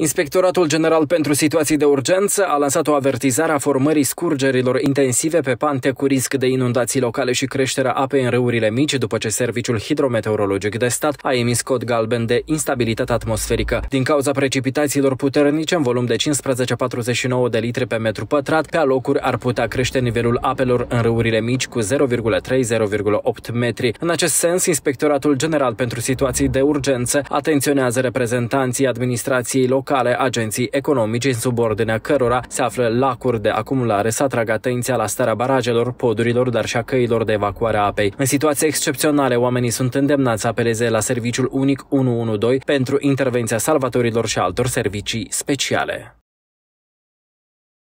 Inspectoratul General pentru Situații de Urgență a lansat o avertizare a formării scurgerilor intensive pe pante cu risc de inundații locale și creșterea apei în râurile mici, după ce Serviciul Hidrometeorologic de Stat a emis cod galben de instabilitate atmosferică. Din cauza precipitațiilor puternice, în volum de 15-49 de litri pe metru pătrat, pe alocuri ar putea crește nivelul apelor în râurile mici cu 0,3-0,8 metri. În acest sens, Inspectoratul General pentru Situații de Urgență atenționează reprezentanții administrației locale locale, agenții economici în subordinea cărora se află lacuri de acumulare să atragă atenția la starea barajelor, podurilor, dar și a căilor de evacuare a apei. În situații excepționale, oamenii sunt îndemnați să apeleze la serviciul unic 112 pentru intervenția salvatorilor și altor servicii speciale.